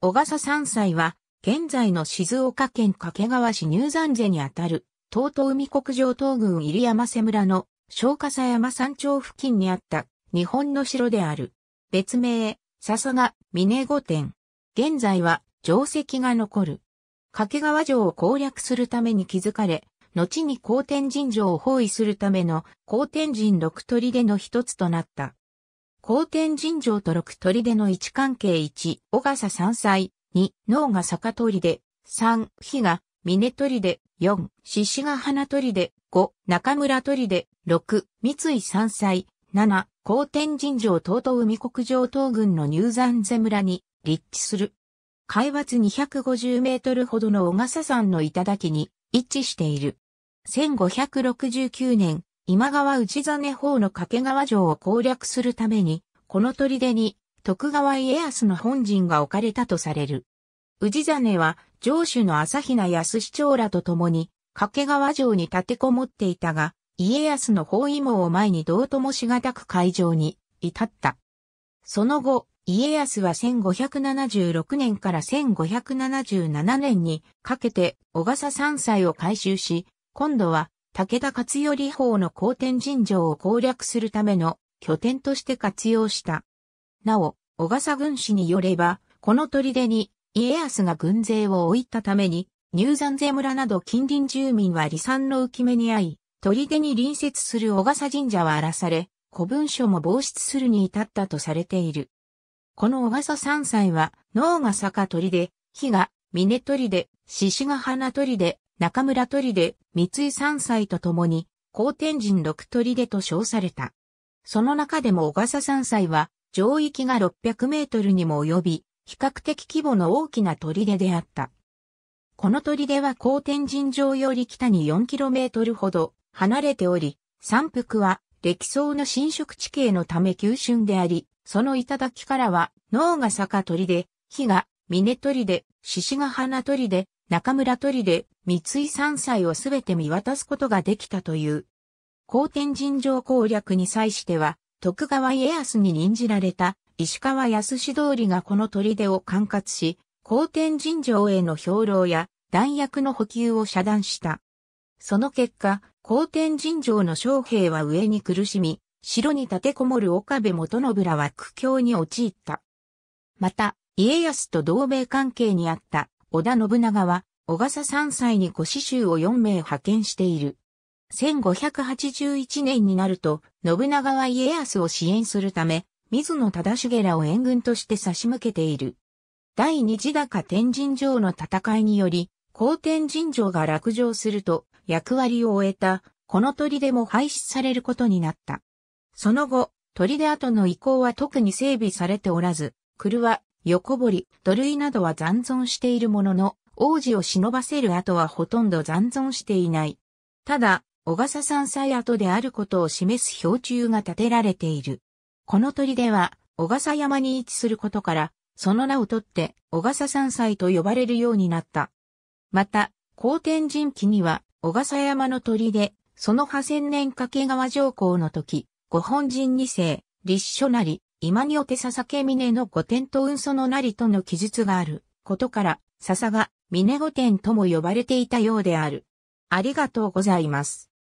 小笠山祭は、現在の静岡県掛川市入山瀬にあたる、東東海国上東郡入山瀬村の小笠山山頂付近にあった日本の城である。別名、笹賀、峰御殿。現在は城跡が残る。掛川城を攻略するために築かれ、後に高天神城を包囲するための高天神六砦の一つとなった。高天神城と六砦の位置関係1、小笠山祭、2、脳が坂砦、3、日が峰砦、4、獅子ヶ花砦、5、中村砦、6、三井山祭、7、高天神城東東海国上東郡の入山瀬村に立地する。海抜250メートルほどの小笠山の頂に位置している。1569年、今川内実方の掛川城を攻略するために、この砦に徳川家康の本陣が置かれたとされる。氏真は城主の朝比奈康市長らと共に掛川城に立てこもっていたが、家康の包囲網を前にどうともしがたく会場に至った。その後、家康は1576年から1577年にかけて小笠山祭を改修し、今度は武田勝頼法の高天神城を攻略するための拠点として活用した。なお、小笠軍師によれば、この砦に家康が軍勢を置いたために、入山勢村など近隣住民は離散の浮き目に遭い、砦に隣接する小笠神社は荒らされ、古文書も防出するに至ったとされている。この小笠山祭は、脳が坂鳥で、火が峰鳥で、獅子が花鳥で、中村鳥で、三井山祭と共に、高天神六鳥でと称された。その中でも小笠山祭は、上域が600メートルにも及び、比較的規模の大きな砦であった。この砦は高天神城より北に 4km ほど離れており、山腹は歴層の侵食地形のため急峻であり、その頂からは、脳が坂鳥で、火が峰鳥で、獅子が花鳥で、中村鳥で、三井山菜をすべて見渡すことができたという。高天神城攻略に際しては、徳川家康に任じられた石川康通りがこの砦を管轄し、高天神城への兵糧や弾薬の補給を遮断した。その結果、高天神城の将兵は上に苦しみ、城に立てこもる岡部元信らは苦境に陥った。また、家康と同盟関係にあった織田信長は、小笠三歳にご刺繍を4名派遣している。1581年になると、信長は家康を支援するため、水野忠重らを援軍として差し向けている。第二次高天神城の戦いにより、高天神城が落城すると、役割を終えた、この砦も廃止されることになった。その後、砦跡の遺構は特に整備されておらず、車、横堀、土塁などは残存しているものの、王子を忍ばせる跡はほとんど残存していない。ただ、小笠山祭跡であることを示す標柱が建てられている。この砦は、小笠山に位置することから、その名を取って、小笠山祭と呼ばれるようになった。また、高天神期には、小笠山の砦、その派千年掛川上皇の時、ご本人二世、立書なり、今にお手笹家峰の御殿と運送のなりとの記述があることから、笹が峰御殿とも呼ばれていたようである。ありがとうございます。